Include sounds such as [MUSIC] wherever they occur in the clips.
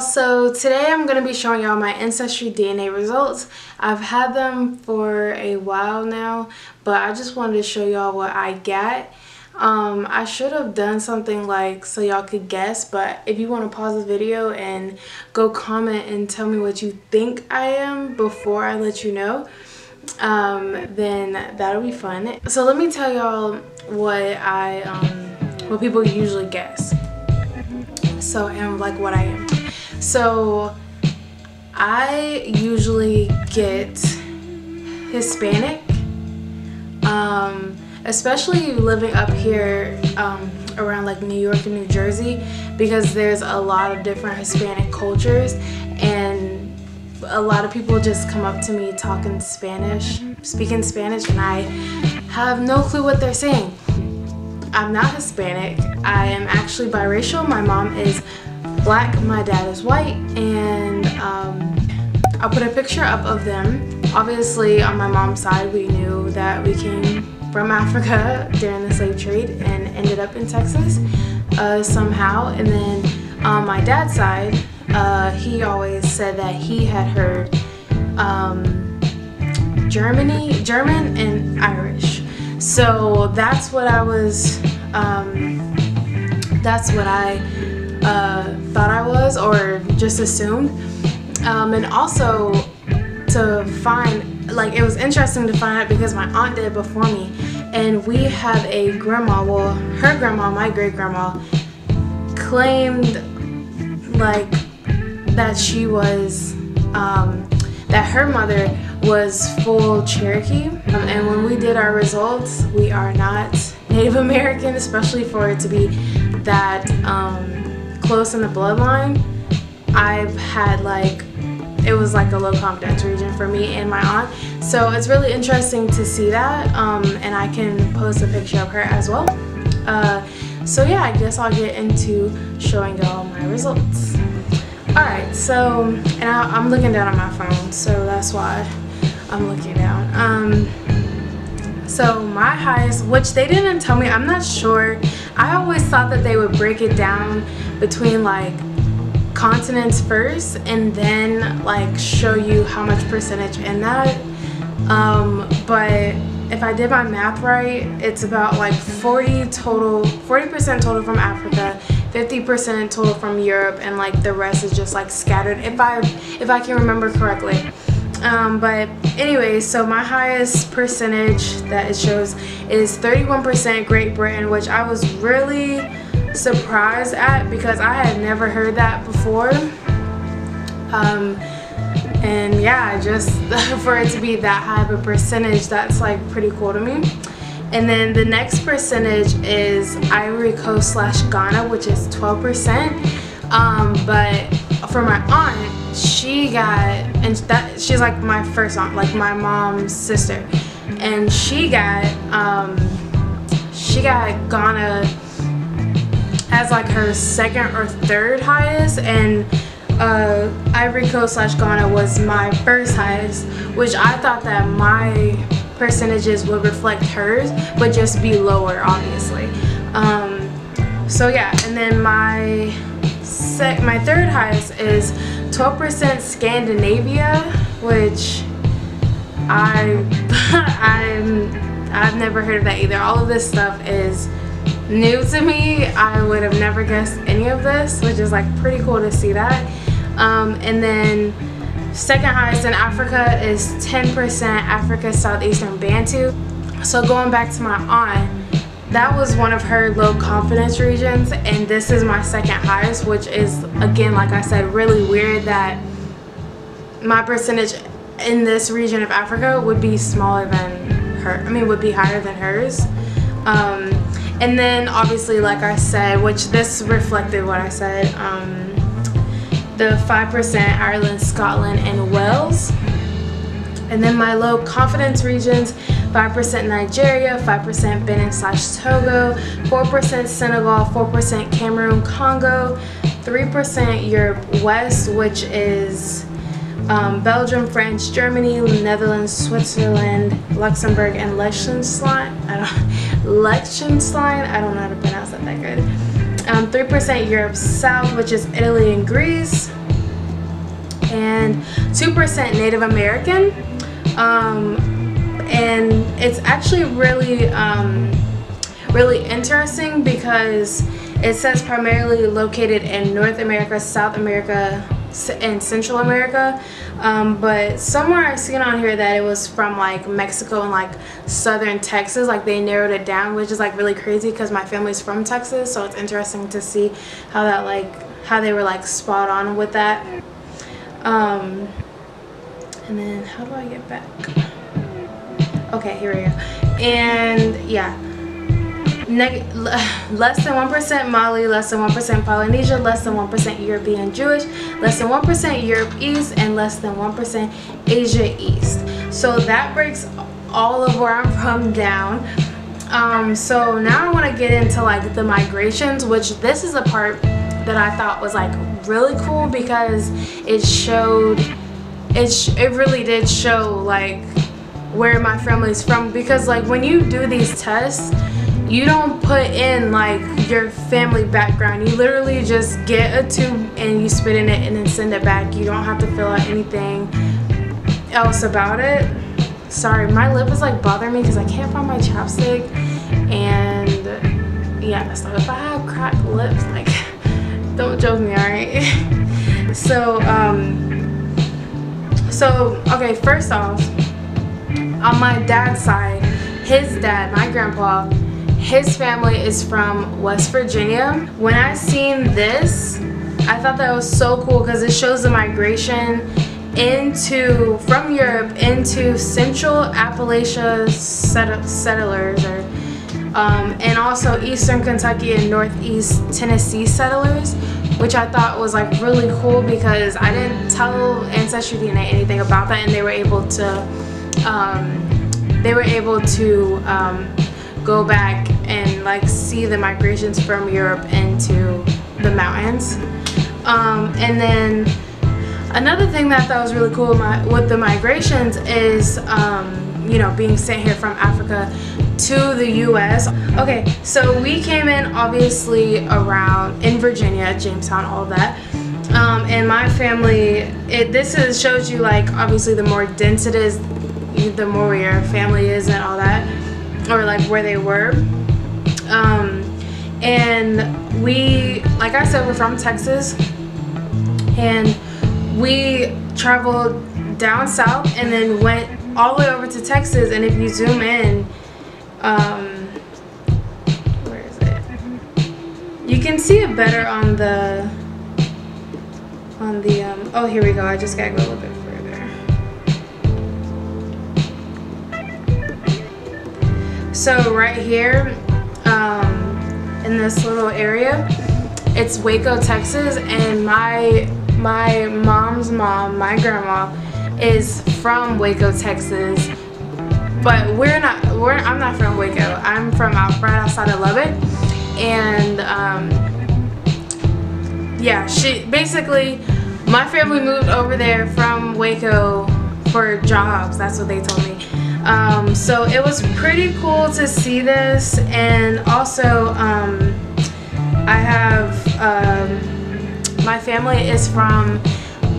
so today I'm going to be showing y'all my ancestry DNA results. I've had them for a while now but I just wanted to show y'all what I got. Um, I should have done something like so y'all could guess but if you want to pause the video and go comment and tell me what you think I am before I let you know um, then that'll be fun. So let me tell y'all what I um, what people usually guess. So and like what I am. So I usually get Hispanic, um, especially living up here um, around like New York and New Jersey because there's a lot of different Hispanic cultures and a lot of people just come up to me talking Spanish, speaking Spanish, and I have no clue what they're saying. I'm not Hispanic. I am actually biracial. My mom is black, my dad is white, and um, I'll put a picture up of them. Obviously, on my mom's side, we knew that we came from [LAUGHS] Africa during the slave trade and ended up in Texas uh, somehow. And then on my dad's side, uh, he always said that he had heard um, Germany, German and Irish. So that's what I was, um, that's what I uh, thought I was or just assumed. Um, and also to find, like it was interesting to find out because my aunt did before me. And we have a grandma, well, her grandma, my great grandma, claimed like that she was, um, that her mother was full Cherokee. Um, and when we did our results, we are not Native American, especially for it to be that um, close in the bloodline. I've had like, it was like a low confidence region for me and my aunt. So it's really interesting to see that. Um, and I can post a picture of her as well. Uh, so yeah, I guess I'll get into showing y'all my results. Alright, so, and I, am looking down on my phone, so that's why I'm looking down. Um, so my highest, which they didn't tell me, I'm not sure. I always thought that they would break it down between like continents first and then like show you how much percentage in that. Um, but if I did my math right, it's about like 40 total, 40% total from Africa, 50% total from Europe, and like the rest is just like scattered. If I if I can remember correctly. Um, but anyway, so my highest percentage that it shows is 31% Great Britain, which I was really surprised at because I had never heard that before. Um, and yeah, just [LAUGHS] for it to be that high of a percentage, that's like pretty cool to me. And then the next percentage is Ivory Coast slash Ghana, which is 12%. Um, but for my aunt, she got, and that she's like my first aunt, like my mom's sister, and she got, um, she got Ghana as like her second or third highest, and uh, Ivory Coast slash Ghana was my first highest, which I thought that my percentages would reflect hers, but just be lower, obviously. Um, so yeah, and then my sec my third highest is 12% Scandinavia, which I [LAUGHS] I'm I've never heard of that either. All of this stuff is new to me. I would have never guessed any of this, which is like pretty cool to see that. Um, and then second highest in Africa is 10% Africa Southeastern Bantu. So going back to my aunt, that was one of her low confidence regions and this is my second highest which is again like I said really weird that my percentage in this region of Africa would be smaller than her I mean would be higher than hers. Um, and then obviously like I said which this reflected what I said um, the 5% Ireland Scotland and Wales. And then my low confidence regions 5% Nigeria, 5% Benin slash Togo, 4% Senegal, 4% Cameroon, Congo, 3% Europe West, which is um, Belgium, France, Germany, Netherlands, Switzerland, Luxembourg, and Liechtenstein. I don't, [LAUGHS] Liechtenstein. I don't know how to pronounce that that good. 3% um, Europe South, which is Italy and Greece. and 2% Native American. Um, and it's actually really, um, really interesting because it says primarily located in North America, South America, and Central America. Um, but somewhere I've seen on here that it was from like Mexico and like southern Texas. Like they narrowed it down, which is like really crazy because my family's from Texas. So it's interesting to see how that like how they were like spot on with that. Um, and then how do I get back? Okay, here we go. And yeah, Neg [SIGHS] less than 1% Mali, less than 1% Polynesia, less than 1% European Jewish, less than 1% Europe East, and less than 1% Asia East. So that breaks all of where I'm [LAUGHS] from down. Um, so now I want to get into like the migrations, which this is a part that I thought was like really cool because it showed, it, sh it really did show like where my family's from because like when you do these tests, you don't put in like your family background. You literally just get a tube and you spit in it and then send it back. You don't have to fill out anything else about it. Sorry, my lip is like bothering me because I can't find my chapstick. And yeah, so if I have cracked lips, like, [LAUGHS] don't joke me, alright? [LAUGHS] so, um, so, okay, first off, on my dad's side, his dad, my grandpa, his family is from West Virginia. When I seen this, I thought that was so cool because it shows the migration into from Europe into Central Appalachia settlers or um, and also Eastern Kentucky and Northeast Tennessee settlers which I thought was like really cool because I didn't tell Ancestry DNA anything about that and they were able to um, they were able to um, go back and like see the migrations from Europe into the mountains. Um, and then another thing that I thought was really cool with the migrations is, um, you know, being sent here from Africa to the US. Okay, so we came in obviously around in Virginia, Jamestown, all that. Um, and my family, it this is shows you like obviously the more dense it is, the more your family is and all that or like where they were. Um, and we, like I said, we're from Texas, and we traveled down south and then went all the way over to Texas. And if you zoom in, um, where is it? You can see it better on the on the um, oh here we go. I just gotta go a little bit So right here um, in this little area, it's Waco, Texas, and my my mom's mom, my grandma, is from Waco, Texas. But we're not. We're. I'm not from Waco. I'm from out right outside of Lubbock, and um, yeah, she basically my family moved over there from Waco for jobs. That's what they told me. Um, so it was pretty cool to see this and also um, I have um, my family is from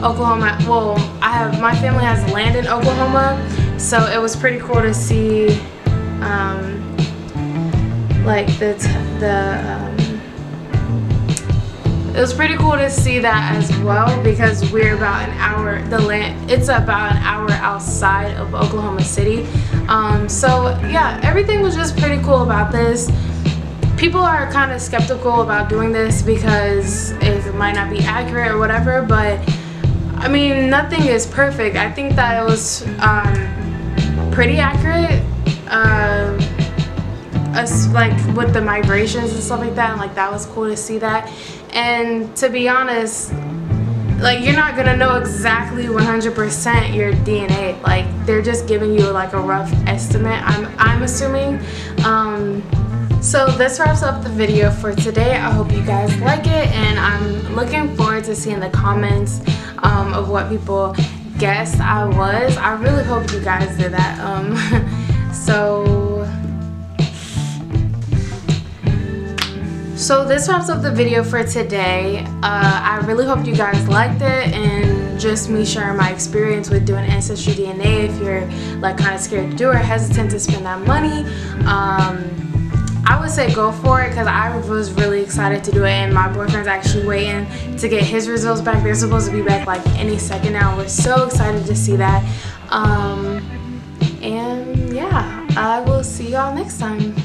Oklahoma well I have my family has land in Oklahoma so it was pretty cool to see um, like the the um, it was pretty cool to see that as well because we're about an hour the land it's about an hour outside of Oklahoma City. Um, so yeah everything was just pretty cool about this. People are kind of skeptical about doing this because it might not be accurate or whatever but I mean nothing is perfect. I think that it was um, pretty accurate. Uh, us like with the migrations and stuff like that and like that was cool to see that. And to be honest like you're not gonna know exactly 100% your DNA like they're just giving you like a rough estimate I'm, I'm assuming. Um, so this wraps up the video for today. I hope you guys like it and I'm looking forward to seeing the comments um, of what people guessed I was. I really hope you guys did that um, [LAUGHS] so So this wraps up the video for today. Uh, I really hope you guys liked it and just me sharing my experience with doing Ancestry DNA if you're like kind of scared to do or hesitant to spend that money. Um, I would say go for it because I was really excited to do it and my boyfriend's actually waiting to get his results back. They're supposed to be back like any second now. We're so excited to see that. Um, and yeah, I will see y'all next time.